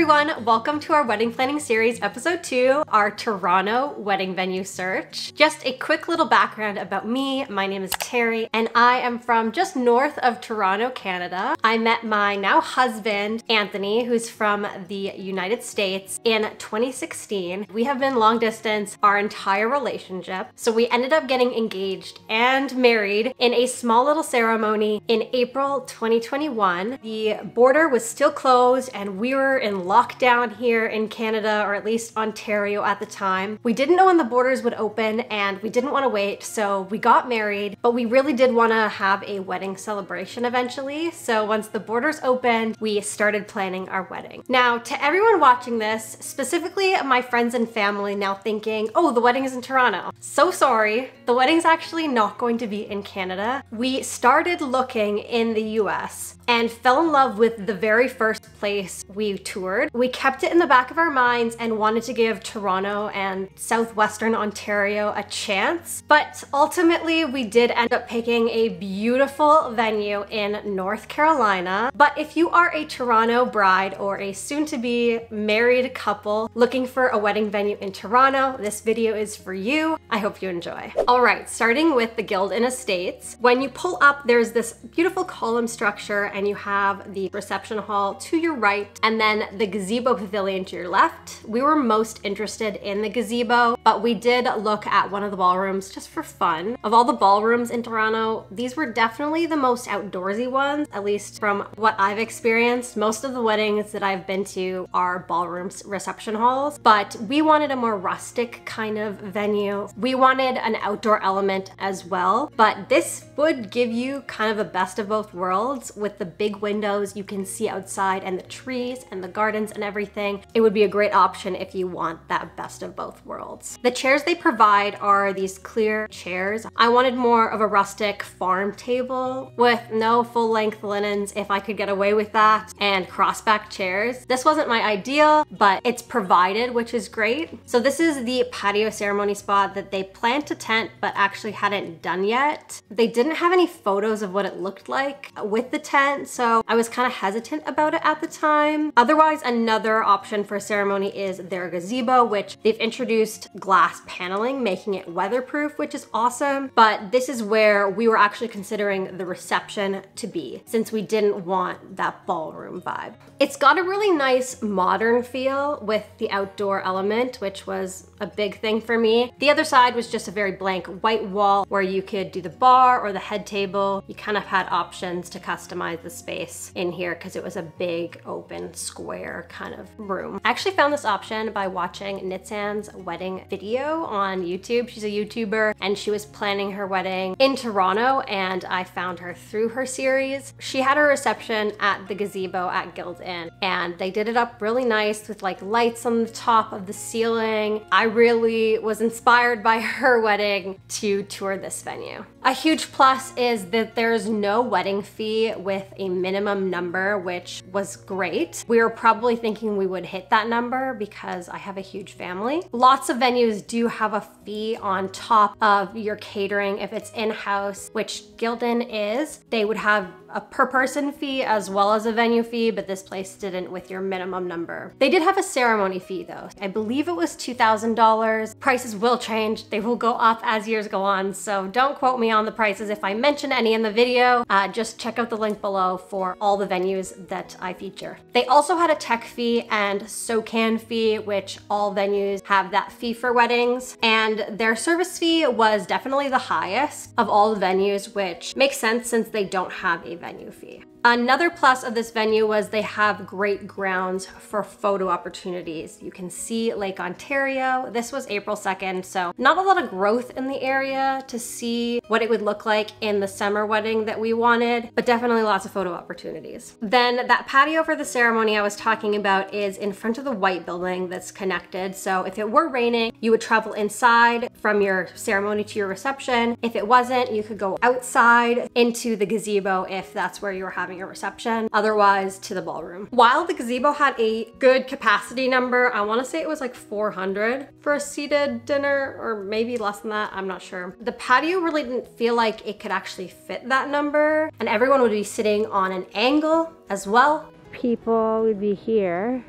everyone, welcome to our wedding planning series, episode two, our Toronto wedding venue search. Just a quick little background about me. My name is Teri and I am from just north of Toronto, Canada. I met my now husband, Anthony, who's from the United States in 2016. We have been long distance our entire relationship. So we ended up getting engaged and married in a small little ceremony in April 2021. The border was still closed and we were in lockdown here in Canada, or at least Ontario at the time. We didn't know when the borders would open and we didn't want to wait, so we got married, but we really did want to have a wedding celebration eventually. So once the borders opened, we started planning our wedding. Now, to everyone watching this, specifically my friends and family now thinking, oh, the wedding is in Toronto. So sorry, the wedding's actually not going to be in Canada. We started looking in the US and fell in love with the very first place we toured we kept it in the back of our minds and wanted to give Toronto and southwestern Ontario a chance, but ultimately we did end up picking a beautiful venue in North Carolina. But if you are a Toronto bride or a soon-to-be married couple looking for a wedding venue in Toronto, this video is for you. I hope you enjoy. All right, starting with the Guild Inn Estates. When you pull up, there's this beautiful column structure and you have the reception hall to your right and then the gazebo pavilion to your left. We were most interested in the gazebo, but we did look at one of the ballrooms just for fun. Of all the ballrooms in Toronto, these were definitely the most outdoorsy ones, at least from what I've experienced. Most of the weddings that I've been to are ballrooms reception halls, but we wanted a more rustic kind of venue. We wanted an outdoor element as well, but this would give you kind of a best of both worlds with the big windows you can see outside and the trees and the garden and everything, it would be a great option if you want that best of both worlds. The chairs they provide are these clear chairs. I wanted more of a rustic farm table with no full length linens if I could get away with that and crossback chairs. This wasn't my ideal, but it's provided, which is great. So this is the patio ceremony spot that they planned to tent, but actually hadn't done yet. They didn't have any photos of what it looked like with the tent, so I was kind of hesitant about it at the time. Otherwise, another option for ceremony is their gazebo, which they've introduced glass paneling, making it weatherproof, which is awesome. But this is where we were actually considering the reception to be, since we didn't want that ballroom vibe. It's got a really nice modern feel with the outdoor element, which was a big thing for me. The other side was just a very blank white wall where you could do the bar or the head table. You kind of had options to customize the space in here because it was a big open square kind of room. I actually found this option by watching Nitsan's wedding video on YouTube. She's a YouTuber and she was planning her wedding in Toronto and I found her through her series. She had a reception at the gazebo at Guild Inn and they did it up really nice with like lights on the top of the ceiling. I really was inspired by her wedding to tour this venue. A huge plus is that there's no wedding fee with a minimum number, which was great. We were probably thinking we would hit that number because I have a huge family. Lots of venues do have a fee on top of your catering if it's in-house, which Guild Inn is. They would have a per person fee as well as a venue fee, but this place didn't with your minimum number. They did have a ceremony fee though. I believe it was $2,000. Prices will change. They will go up as years go on, so don't quote me on the prices. If I mention any in the video, uh, just check out the link below for all the venues that I feature. They also had a tech fee and SOCAN fee, which all venues have that fee for weddings. And their service fee was definitely the highest of all the venues, which makes sense since they don't have a venue fee. Another plus of this venue was they have great grounds for photo opportunities. You can see Lake Ontario. This was April 2nd, so not a lot of growth in the area to see what it would look like in the summer wedding that we wanted, but definitely lots of photo opportunities. Then that patio for the ceremony I was talking about is in front of the white building that's connected. So if it were raining, you would travel inside from your ceremony to your reception. If it wasn't, you could go outside into the gazebo if that's where you were having having a reception, otherwise to the ballroom. While the gazebo had a good capacity number, I wanna say it was like 400 for a seated dinner or maybe less than that, I'm not sure. The patio really didn't feel like it could actually fit that number and everyone would be sitting on an angle as well. People would be here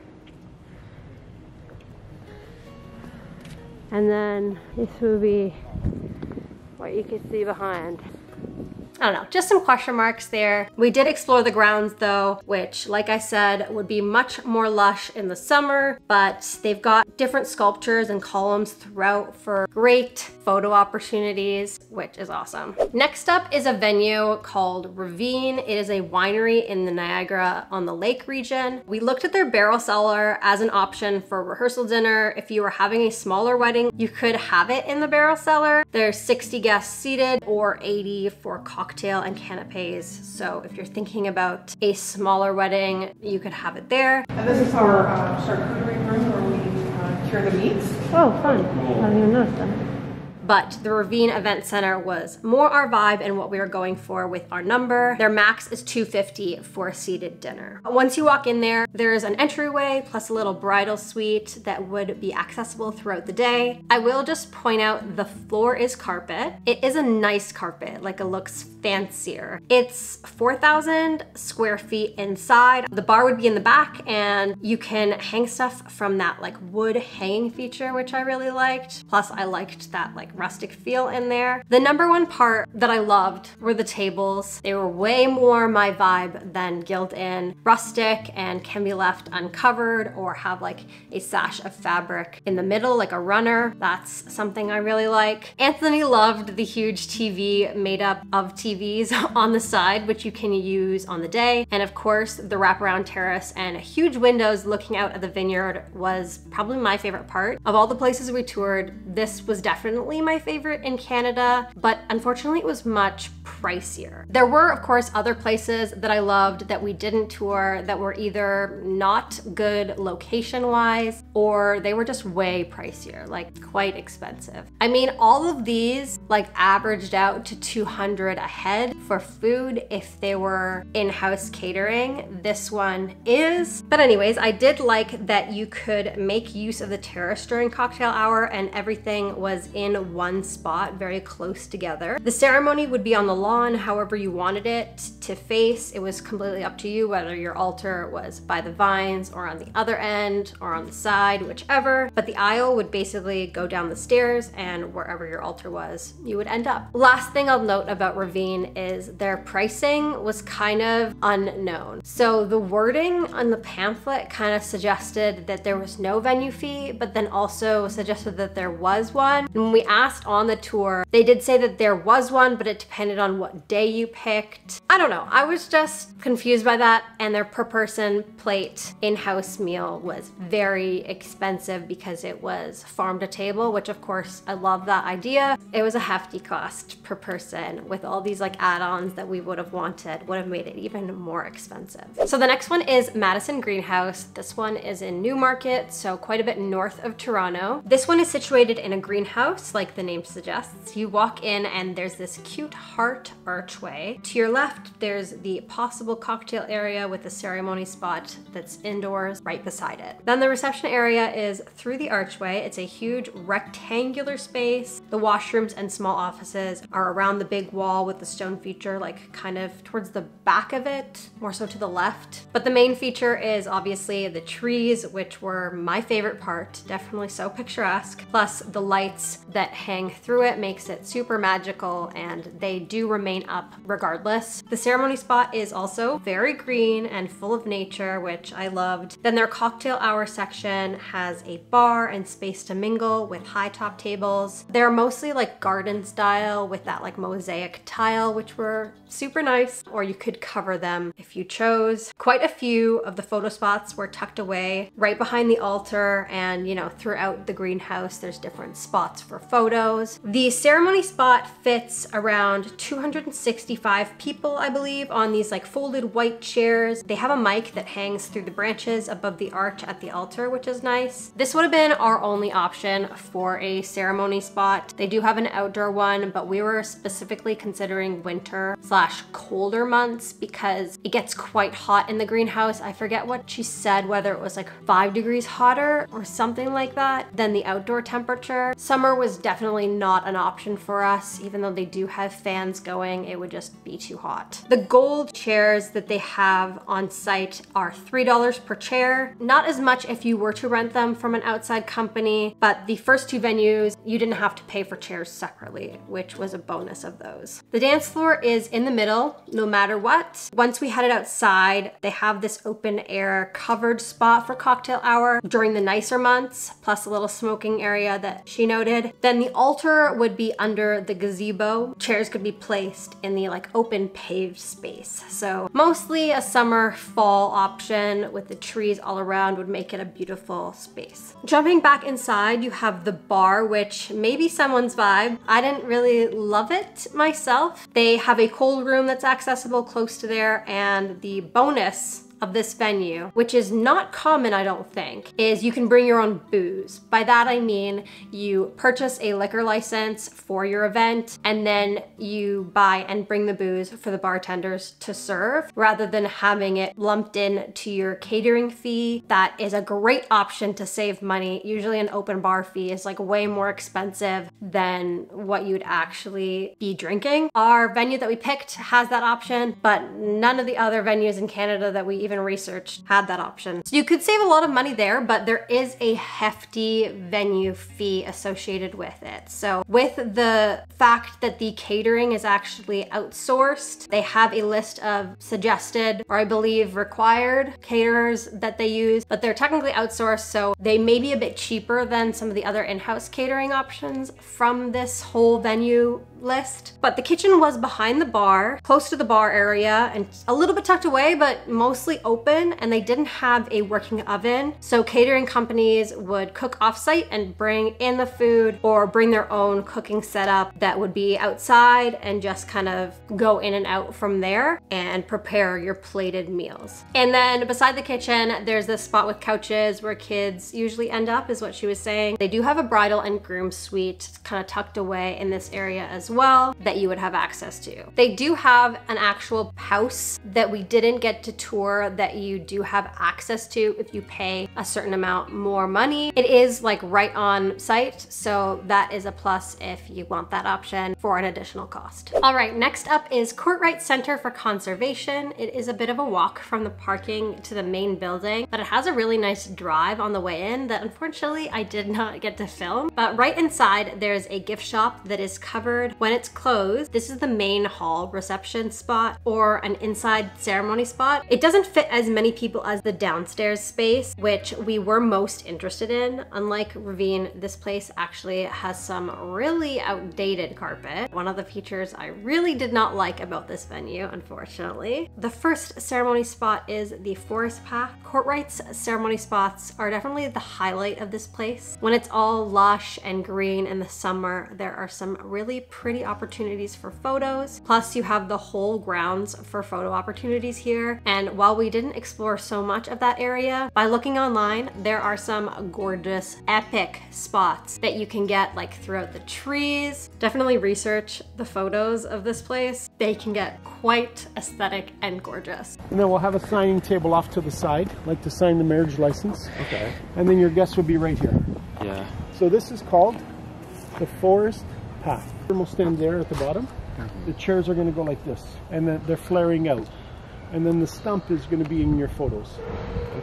and then this would be what you can see behind. I don't know, just some question marks there. We did explore the grounds though, which like I said, would be much more lush in the summer, but they've got different sculptures and columns throughout for great photo opportunities, which is awesome. Next up is a venue called Ravine. It is a winery in the Niagara on the lake region. We looked at their barrel cellar as an option for rehearsal dinner. If you were having a smaller wedding, you could have it in the barrel cellar. There's 60 guests seated or 80 for cocktails cocktail and canapes. So if you're thinking about a smaller wedding, you could have it there. And this is our uh, charcuterie room where we uh, cure the meats. Oh, fun. I didn't even notice that but the Ravine Event Center was more our vibe and what we were going for with our number. Their max is 250 for a seated dinner. Once you walk in there, there's an entryway plus a little bridal suite that would be accessible throughout the day. I will just point out the floor is carpet. It is a nice carpet, like it looks fancier. It's 4,000 square feet inside. The bar would be in the back and you can hang stuff from that like wood hanging feature, which I really liked. Plus I liked that like rustic feel in there. The number one part that I loved were the tables. They were way more my vibe than Guild Inn. Rustic and can be left uncovered or have like a sash of fabric in the middle, like a runner. That's something I really like. Anthony loved the huge TV made up of TVs on the side, which you can use on the day. And of course, the wraparound terrace and huge windows looking out at the vineyard was probably my favorite part. Of all the places we toured, this was definitely my my favorite in Canada, but unfortunately it was much pricier. There were, of course, other places that I loved that we didn't tour that were either not good location-wise or they were just way pricier, like quite expensive. I mean, all of these like averaged out to 200 a head for food if they were in-house catering. This one is. But anyways, I did like that you could make use of the terrace during cocktail hour and everything was in one spot, very close together. The ceremony would be on the lawn, however you wanted it to face. It was completely up to you whether your altar was by the vines or on the other end or on the side, whichever. But the aisle would basically go down the stairs and wherever your altar was, you would end up. Last thing I'll note about Ravine is their pricing was kind of unknown. So the wording on the pamphlet kind of suggested that there was no venue fee, but then also suggested that there was one. And when we asked asked on the tour, they did say that there was one, but it depended on what day you picked. I don't know. I was just confused by that. And their per person plate in-house meal was very expensive because it was farm to table, which of course I love that idea. It was a hefty cost per person with all these like add-ons that we would have wanted would have made it even more expensive. So the next one is Madison Greenhouse. This one is in Newmarket, so quite a bit north of Toronto. This one is situated in a greenhouse like like the name suggests. You walk in and there's this cute heart archway. To your left, there's the possible cocktail area with the ceremony spot that's indoors right beside it. Then the reception area is through the archway. It's a huge rectangular space. The washrooms and small offices are around the big wall with the stone feature like kind of towards the back of it, more so to the left. But the main feature is obviously the trees, which were my favorite part, definitely so picturesque, plus the lights that hang through it makes it super magical and they do remain up regardless. The ceremony spot is also very green and full of nature, which I loved. Then their cocktail hour section has a bar and space to mingle with high top tables. They're mostly like garden style with that like mosaic tile, which were super nice, or you could cover them if you chose. Quite a few of the photo spots were tucked away right behind the altar and you know, throughout the greenhouse, there's different spots for photos photos. The ceremony spot fits around 265 people, I believe, on these like folded white chairs. They have a mic that hangs through the branches above the arch at the altar, which is nice. This would have been our only option for a ceremony spot. They do have an outdoor one, but we were specifically considering winter slash colder months because it gets quite hot in the greenhouse. I forget what she said, whether it was like five degrees hotter or something like that than the outdoor temperature. Summer was definitely not an option for us, even though they do have fans going, it would just be too hot. The gold chairs that they have on site are $3 per chair. Not as much if you were to rent them from an outside company, but the first two venues, you didn't have to pay for chairs separately, which was a bonus of those. The dance floor is in the middle, no matter what. Once we headed outside, they have this open air covered spot for cocktail hour during the nicer months, plus a little smoking area that she noted. Then altar would be under the gazebo. Chairs could be placed in the like open paved space. So mostly a summer fall option with the trees all around would make it a beautiful space. Jumping back inside, you have the bar, which may be someone's vibe. I didn't really love it myself. They have a cold room that's accessible close to there and the bonus of this venue, which is not common, I don't think, is you can bring your own booze. By that I mean you purchase a liquor license for your event and then you buy and bring the booze for the bartenders to serve rather than having it lumped in to your catering fee. That is a great option to save money. Usually an open bar fee is like way more expensive than what you'd actually be drinking. Our venue that we picked has that option, but none of the other venues in Canada that we even even researched had that option. So you could save a lot of money there, but there is a hefty venue fee associated with it. So with the fact that the catering is actually outsourced, they have a list of suggested or I believe required caterers that they use, but they're technically outsourced. So they may be a bit cheaper than some of the other in-house catering options from this whole venue list. But the kitchen was behind the bar, close to the bar area and a little bit tucked away, but mostly open and they didn't have a working oven. So catering companies would cook offsite and bring in the food or bring their own cooking setup that would be outside and just kind of go in and out from there and prepare your plated meals. And then beside the kitchen, there's this spot with couches where kids usually end up is what she was saying. They do have a bridal and groom suite kind of tucked away in this area as well that you would have access to. They do have an actual house that we didn't get to tour that you do have access to if you pay a certain amount more money. It is like right on site, so that is a plus if you want that option for an additional cost. All right, next up is Kortright Center for Conservation. It is a bit of a walk from the parking to the main building, but it has a really nice drive on the way in that unfortunately I did not get to film. But right inside, there's a gift shop that is covered when it's closed. This is the main hall reception spot or an inside ceremony spot. It doesn't fit as many people as the downstairs space, which we were most interested in. Unlike Ravine, this place actually has some really outdated carpet. One of the features I really did not like about this venue, unfortunately. The first ceremony spot is the forest path. Kortright's ceremony spots are definitely the highlight of this place. When it's all lush and green in the summer, there are some really pretty pretty opportunities for photos. Plus you have the whole grounds for photo opportunities here. And while we didn't explore so much of that area, by looking online, there are some gorgeous, epic spots that you can get like throughout the trees. Definitely research the photos of this place. They can get quite aesthetic and gorgeous. And then we'll have a signing table off to the side, like to sign the marriage license. Okay. And then your guests will be right here. Yeah. So this is called the forest path. Will stand there at the bottom. The chairs are going to go like this, and then they're flaring out. And then the stump is going to be in your photos.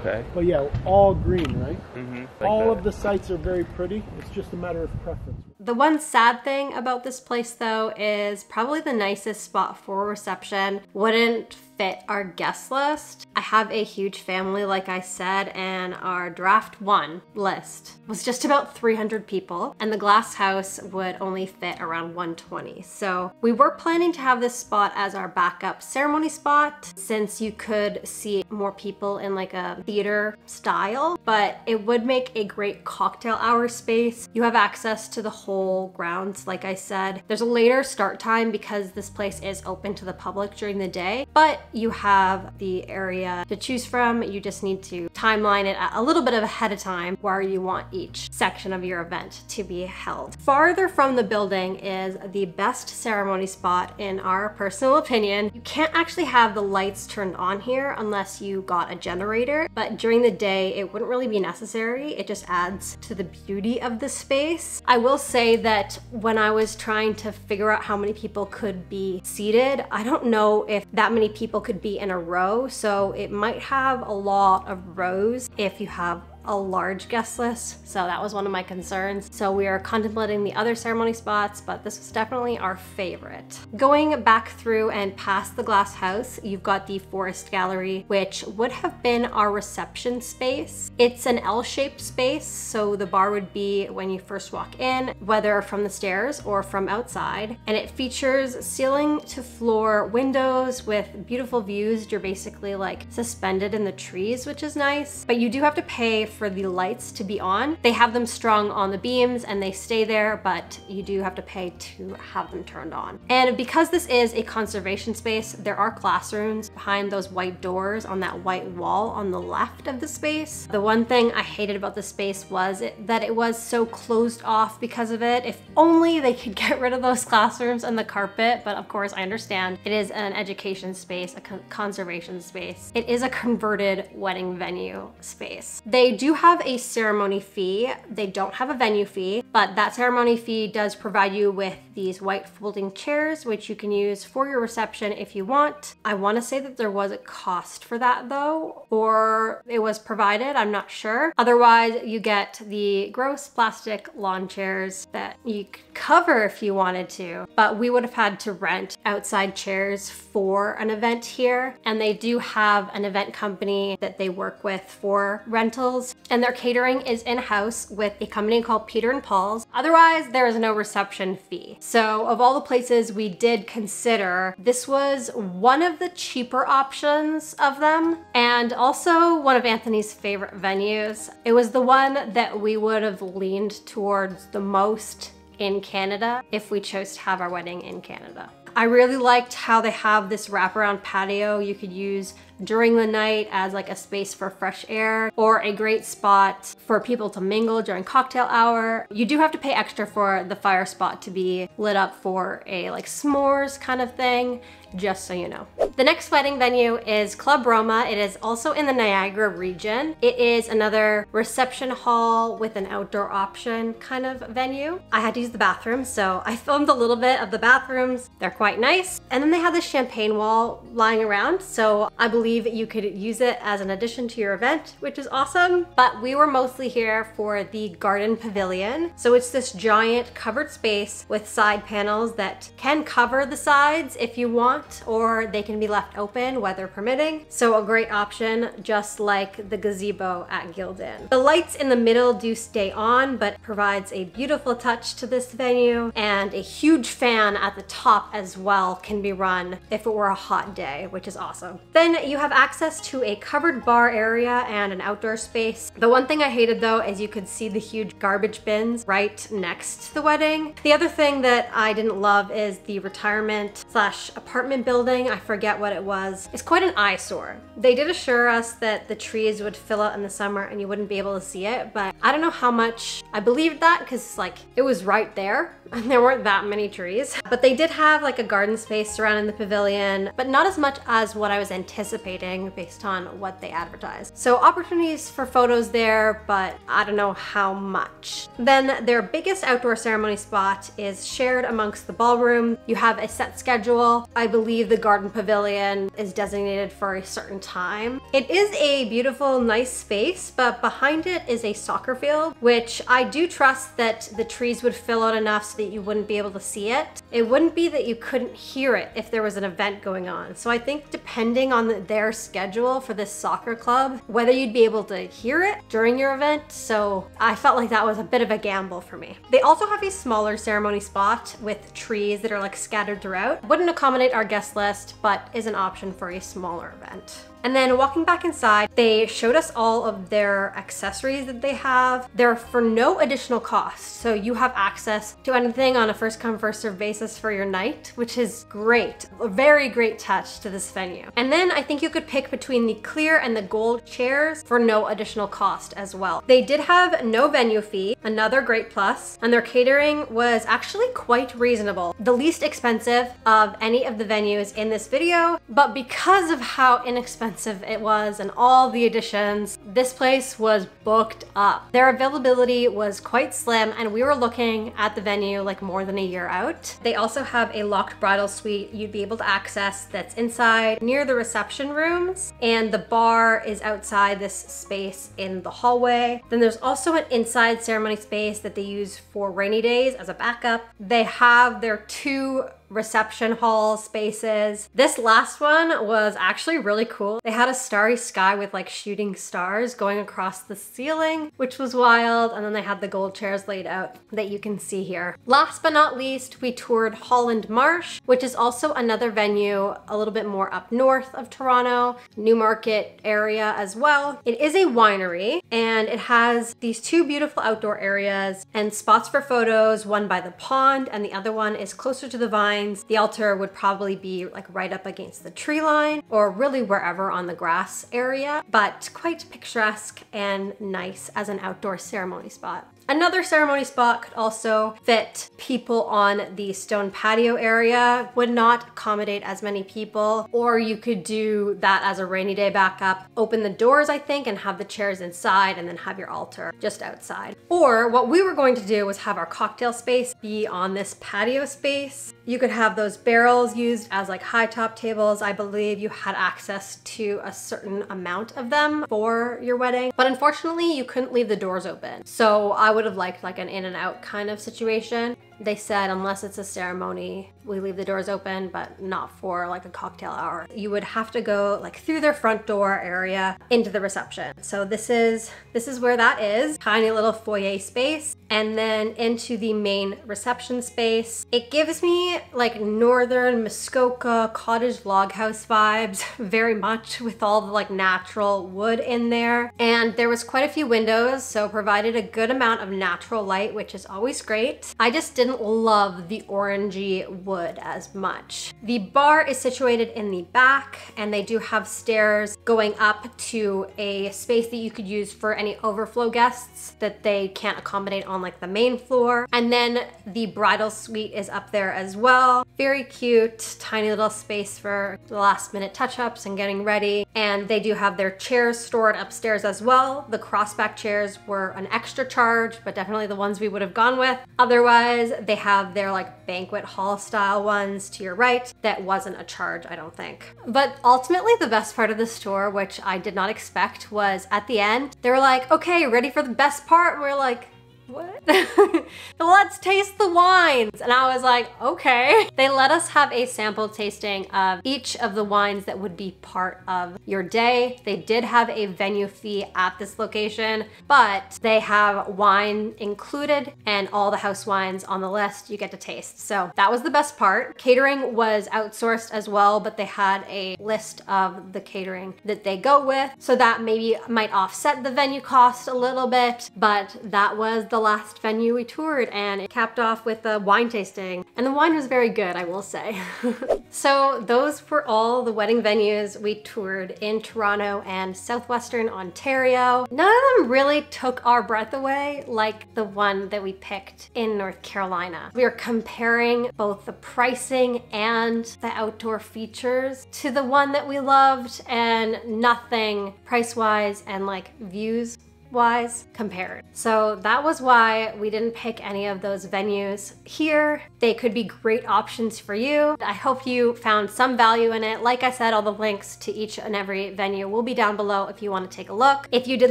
Okay. But yeah, all green, right? Mm-hmm. all of the sites are very pretty. It's just a matter of preference. The one sad thing about this place though is probably the nicest spot for reception wouldn't fit our guest list. I have a huge family, like I said, and our draft one list was just about 300 people, and the glass house would only fit around 120. So we were planning to have this spot as our backup ceremony spot, since you could see more people in like a theater style, but it would make a great cocktail hour space. You have access to the whole grounds, like I said. There's a later start time because this place is open to the public during the day, but you have the area to choose from. You just need to timeline it a little bit of ahead of time where you want each section of your event to be held. Farther from the building is the best ceremony spot in our personal opinion. You can't actually have the lights turned on here unless you got a generator, but during the day it wouldn't really be necessary. It just adds to the beauty of the space. I will say that when I was trying to figure out how many people could be seated, I don't know if that many people could be in a row, so it might have a lot of rows if you have a large guest list, so that was one of my concerns. So we are contemplating the other ceremony spots, but this was definitely our favorite. Going back through and past the glass house, you've got the forest gallery, which would have been our reception space. It's an L-shaped space, so the bar would be when you first walk in, whether from the stairs or from outside, and it features ceiling to floor windows with beautiful views. You're basically like suspended in the trees, which is nice, but you do have to pay for the lights to be on. They have them strung on the beams and they stay there, but you do have to pay to have them turned on. And because this is a conservation space, there are classrooms behind those white doors on that white wall on the left of the space. The one thing I hated about the space was it, that it was so closed off because of it. If only they could get rid of those classrooms and the carpet, but of course I understand it is an education space, a conservation space. It is a converted wedding venue space. They do have a ceremony fee. They don't have a venue fee, but that ceremony fee does provide you with these white folding chairs, which you can use for your reception if you want. I wanna say that there was a cost for that though, or it was provided, I'm not sure. Otherwise, you get the gross plastic lawn chairs that you could cover if you wanted to, but we would have had to rent outside chairs for an event here. And they do have an event company that they work with for rentals and their catering is in-house with a company called Peter and Paul's. Otherwise, there is no reception fee. So of all the places we did consider, this was one of the cheaper options of them and also one of Anthony's favorite venues. It was the one that we would have leaned towards the most in Canada if we chose to have our wedding in Canada. I really liked how they have this wraparound patio you could use during the night as like a space for fresh air or a great spot for people to mingle during cocktail hour. You do have to pay extra for the fire spot to be lit up for a like s'mores kind of thing just so you know. The next wedding venue is Club Roma. It is also in the Niagara region. It is another reception hall with an outdoor option kind of venue. I had to use the bathroom, so I filmed a little bit of the bathrooms. They're quite nice. And then they have this champagne wall lying around, so I believe you could use it as an addition to your event, which is awesome. But we were mostly here for the garden pavilion. So it's this giant covered space with side panels that can cover the sides if you want or they can be left open, weather permitting. So a great option, just like the gazebo at Guild Inn. The lights in the middle do stay on, but provides a beautiful touch to this venue, and a huge fan at the top as well can be run if it were a hot day, which is awesome. Then you have access to a covered bar area and an outdoor space. The one thing I hated though is you could see the huge garbage bins right next to the wedding. The other thing that I didn't love is the retirement slash apartment apartment building, I forget what it was. It's quite an eyesore. They did assure us that the trees would fill out in the summer and you wouldn't be able to see it, but I don't know how much I believed that because like it was right there and there weren't that many trees. But they did have like a garden space surrounding the pavilion, but not as much as what I was anticipating based on what they advertised. So opportunities for photos there, but I don't know how much. Then their biggest outdoor ceremony spot is shared amongst the ballroom. You have a set schedule. I believe the garden pavilion is designated for a certain time. It is a beautiful, nice space, but behind it is a soccer field, which I do trust that the trees would fill out enough so that you wouldn't be able to see it. It wouldn't be that you couldn't hear it if there was an event going on. So I think depending on the, their schedule for this soccer club, whether you'd be able to hear it during your event. So I felt like that was a bit of a gamble for me. They also have a smaller ceremony spot with trees that are like scattered throughout. Wouldn't accommodate our guest list, but is an option for a smaller event. And then walking back inside, they showed us all of their accessories that they have. They're for no additional cost. So you have access to anything on a first come, first serve basis for your night, which is great. A very great touch to this venue. And then I think you could pick between the clear and the gold chairs for no additional cost as well. They did have no venue fee, another great plus, and their catering was actually quite reasonable. The least expensive of any of the venues in this video, but because of how inexpensive it was and all the additions, this place was booked up. Their availability was quite slim and we were looking at the venue like more than a year out. They also have a locked bridal suite you'd be able to access that's inside near the reception rooms and the bar is outside this space in the hallway. Then there's also an inside ceremony space that they use for rainy days as a backup. They have their two reception hall spaces. This last one was actually really cool. They had a starry sky with like shooting stars going across the ceiling, which was wild. And then they had the gold chairs laid out that you can see here. Last but not least, we toured Holland Marsh, which is also another venue a little bit more up north of Toronto, Newmarket area as well. It is a winery and it has these two beautiful outdoor areas and spots for photos, one by the pond and the other one is closer to the vine lines. The altar would probably be like right up against the tree line or really wherever on the grass area, but quite picturesque and nice as an outdoor ceremony spot. Another ceremony spot could also fit people on the stone patio area, would not accommodate as many people, or you could do that as a rainy day backup. Open the doors, I think, and have the chairs inside and then have your altar just outside. Or what we were going to do was have our cocktail space be on this patio space. You could have those barrels used as like high top tables. I believe you had access to a certain amount of them for your wedding, but unfortunately you couldn't leave the doors open. So I would have liked like an in and out kind of situation. They said unless it's a ceremony, we leave the doors open, but not for like a cocktail hour. You would have to go like through their front door area into the reception. So this is this is where that is. Tiny little foyer space and then into the main reception space. It gives me like northern Muskoka cottage log house vibes very much with all the like natural wood in there. And there was quite a few windows, so provided a good amount of natural light, which is always great. I just didn't didn't love the orangey wood as much. The bar is situated in the back and they do have stairs going up to a space that you could use for any overflow guests that they can't accommodate on like the main floor. And then the bridal suite is up there as well. Very cute, tiny little space for the last minute touch-ups and getting ready. And they do have their chairs stored upstairs as well. The crossback chairs were an extra charge, but definitely the ones we would have gone with. Otherwise, they have their like banquet hall style ones to your right. That wasn't a charge, I don't think. But ultimately the best part of the store, which I did not expect, was at the end, they were like, okay, ready for the best part? we're like, what? Let's taste the wines. And I was like, okay. They let us have a sample tasting of each of the wines that would be part of your day. They did have a venue fee at this location, but they have wine included and all the house wines on the list you get to taste. So that was the best part. Catering was outsourced as well, but they had a list of the catering that they go with. So that maybe might offset the venue cost a little bit, but that was the the last venue we toured and it capped off with a wine tasting. And the wine was very good, I will say. so those were all the wedding venues we toured in Toronto and Southwestern Ontario. None of them really took our breath away like the one that we picked in North Carolina. We are comparing both the pricing and the outdoor features to the one that we loved and nothing price-wise and like views wise compared. So that was why we didn't pick any of those venues here. They could be great options for you. I hope you found some value in it. Like I said, all the links to each and every venue will be down below if you want to take a look. If you did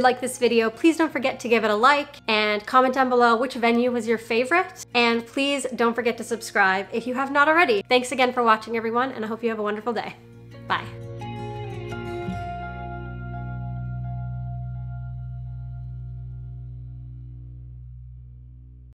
like this video, please don't forget to give it a like and comment down below which venue was your favorite. And please don't forget to subscribe if you have not already. Thanks again for watching everyone and I hope you have a wonderful day. Bye.